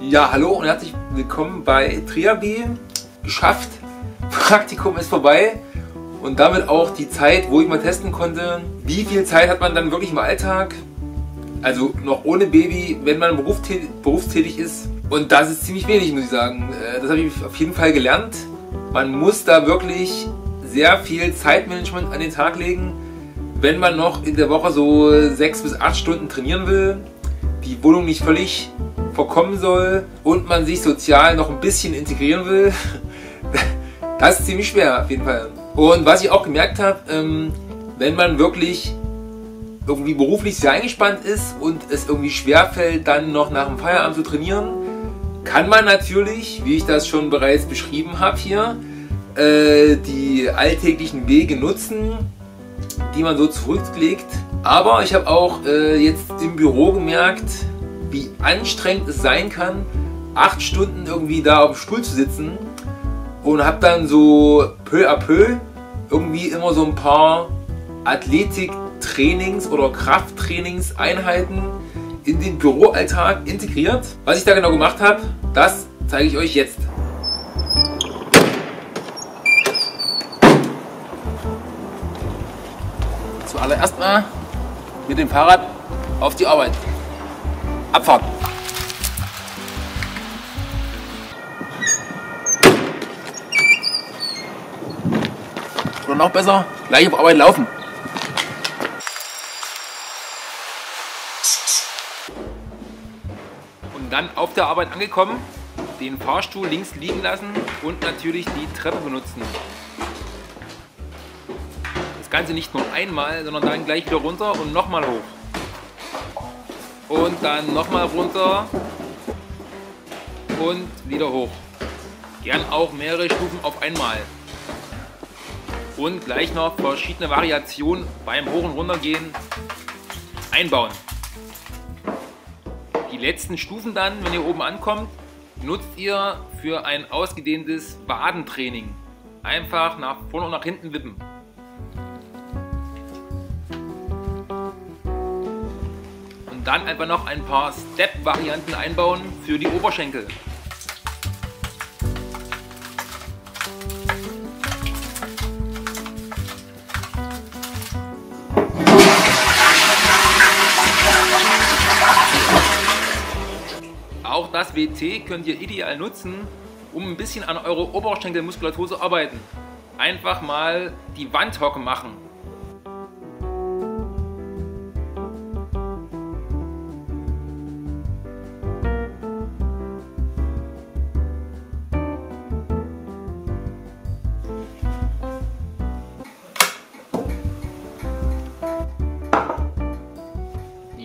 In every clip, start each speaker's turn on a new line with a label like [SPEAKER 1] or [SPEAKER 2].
[SPEAKER 1] Ja, hallo und herzlich willkommen bei Triabi. Geschafft, Praktikum ist vorbei und damit auch die Zeit, wo ich mal testen konnte, wie viel Zeit hat man dann wirklich im Alltag, also noch ohne Baby, wenn man berufstätig ist. Und das ist ziemlich wenig, muss ich sagen. Äh, das habe ich auf jeden Fall gelernt. Man muss da wirklich sehr viel Zeitmanagement an den Tag legen, wenn man noch in der Woche so sechs bis acht Stunden trainieren will, die Wohnung nicht völlig verkommen soll und man sich sozial noch ein bisschen integrieren will. Das ist ziemlich schwer auf jeden Fall. Und was ich auch gemerkt habe, ähm, wenn man wirklich irgendwie beruflich sehr eingespannt ist und es irgendwie schwerfällt, dann noch nach dem Feierabend zu trainieren, kann man natürlich, wie ich das schon bereits beschrieben habe hier, äh, die alltäglichen Wege nutzen, die man so zurücklegt. Aber ich habe auch äh, jetzt im Büro gemerkt, wie anstrengend es sein kann, acht Stunden irgendwie da auf dem Stuhl zu sitzen und habe dann so peu à peu irgendwie immer so ein paar Athletiktrainings oder Krafttrainingseinheiten in den Büroalltag integriert. Was ich da genau gemacht habe, das zeige ich euch jetzt. Zuallererst mal mit dem Fahrrad auf die Arbeit. Abfahrt. Oder noch besser, gleich auf Arbeit laufen. Und dann auf der Arbeit angekommen, den Fahrstuhl links liegen lassen und natürlich die Treppe benutzen. Das Ganze nicht nur einmal, sondern dann gleich wieder runter und nochmal hoch. Und dann nochmal runter und wieder hoch. Gern auch mehrere Stufen auf einmal und gleich noch verschiedene Variationen beim Hoch- und Runtergehen einbauen. Die letzten Stufen dann, wenn ihr oben ankommt, nutzt ihr für ein ausgedehntes Wadentraining. Einfach nach vorne und nach hinten wippen. Dann einfach noch ein paar Step-Varianten einbauen für die Oberschenkel. Auch das WT könnt ihr ideal nutzen, um ein bisschen an eurer Oberschenkelmuskulatur zu arbeiten. Einfach mal die Wandhocke machen.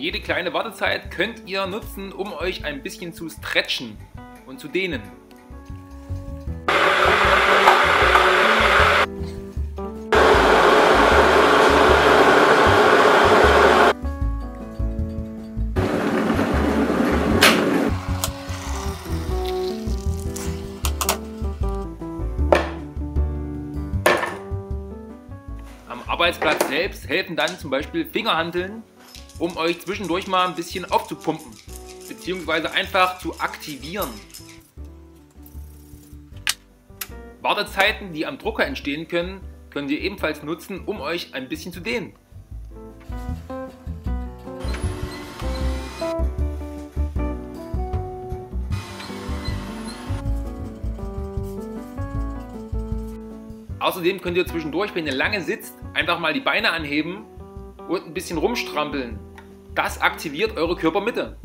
[SPEAKER 1] Jede kleine Wartezeit könnt ihr nutzen, um euch ein bisschen zu stretchen und zu dehnen. Am Arbeitsplatz selbst helfen dann zum Beispiel Fingerhanteln um euch zwischendurch mal ein bisschen aufzupumpen, beziehungsweise einfach zu aktivieren. Wartezeiten, die am Drucker entstehen können, könnt ihr ebenfalls nutzen, um euch ein bisschen zu dehnen. Außerdem könnt ihr zwischendurch, wenn ihr lange sitzt, einfach mal die Beine anheben und ein bisschen rumstrampeln. Das aktiviert eure Körpermitte.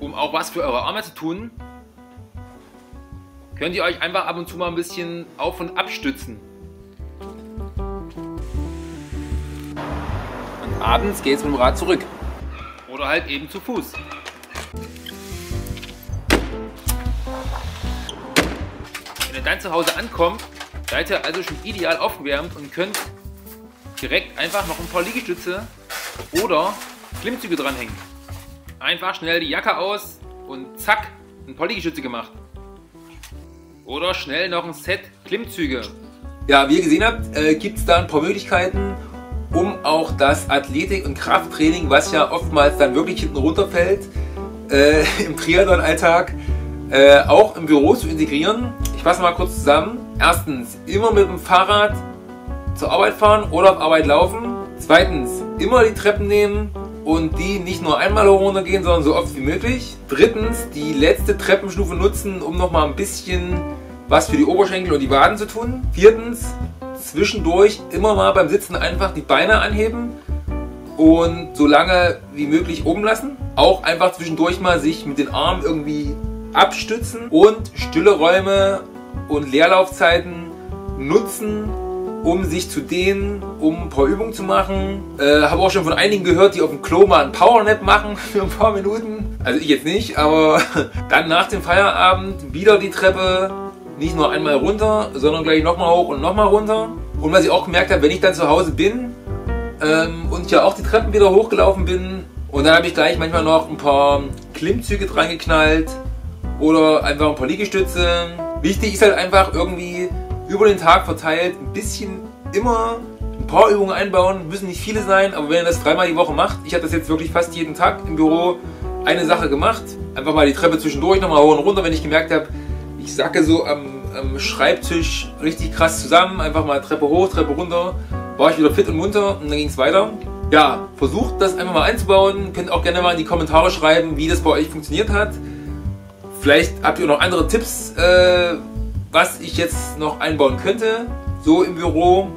[SPEAKER 1] Um auch was für eure Arme zu tun, könnt ihr euch einfach ab und zu mal ein bisschen auf und abstützen. Und abends geht es mit dem Rad zurück. Oder halt eben zu Fuß. Wenn ihr dann zu Hause ankommt, seid ihr also schon ideal aufgewärmt und könnt direkt einfach noch ein paar Liegestütze oder Klimmzüge dranhängen. Einfach schnell die Jacke aus und zack, ein paar Liegestütze gemacht. Oder schnell noch ein Set Klimmzüge. Ja, wie ihr gesehen habt, äh, gibt es da ein paar Möglichkeiten, um auch das Athletik- und Krafttraining, was ja oftmals dann wirklich hinten runterfällt, äh, im Triathlon-Alltag, äh, auch im Büro zu integrieren. Ich fasse mal kurz zusammen. Erstens, immer mit dem Fahrrad zur Arbeit fahren oder auf Arbeit laufen. Zweitens, immer die Treppen nehmen und die nicht nur einmal runtergehen, sondern so oft wie möglich. Drittens, die letzte Treppenstufe nutzen, um nochmal ein bisschen was für die Oberschenkel und die Waden zu tun. Viertens, zwischendurch immer mal beim Sitzen einfach die Beine anheben und so lange wie möglich oben lassen. Auch einfach zwischendurch mal sich mit den Armen irgendwie abstützen und stille Räume und Leerlaufzeiten nutzen, um sich zu dehnen, um ein paar Übungen zu machen. Äh, Habe auch schon von einigen gehört, die auf dem Klo mal einen Powernap machen für ein paar Minuten. Also ich jetzt nicht, aber dann nach dem Feierabend wieder die Treppe, nicht nur einmal runter, sondern gleich nochmal hoch und nochmal runter. Und was ich auch gemerkt habe, wenn ich dann zu Hause bin ähm, und ja auch die Treppen wieder hochgelaufen bin, und dann habe ich gleich manchmal noch ein paar Klimmzüge dran geknallt oder einfach ein paar Liegestütze. Wichtig ist halt einfach irgendwie über den Tag verteilt ein bisschen immer ein paar Übungen einbauen, müssen nicht viele sein, aber wenn ihr das dreimal die Woche macht, ich habe das jetzt wirklich fast jeden Tag im Büro eine Sache gemacht, einfach mal die Treppe zwischendurch nochmal hoch und runter, wenn ich gemerkt habe, ich sacke so am, am Schreibtisch richtig krass zusammen, einfach mal Treppe hoch, Treppe runter, war ich wieder fit und munter und dann ging es weiter. Ja, versucht das einfach mal einzubauen, könnt auch gerne mal in die Kommentare schreiben, wie das bei euch funktioniert hat. Vielleicht habt ihr noch andere Tipps, äh, was ich jetzt noch einbauen könnte, so im Büro.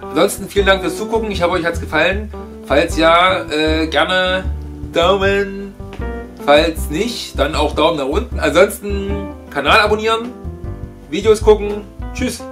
[SPEAKER 1] Ansonsten vielen Dank fürs Zugucken. Ich hoffe, euch hat es gefallen. Falls ja, äh, gerne Daumen. Falls nicht, dann auch Daumen nach unten. Ansonsten Kanal abonnieren, Videos gucken. Tschüss.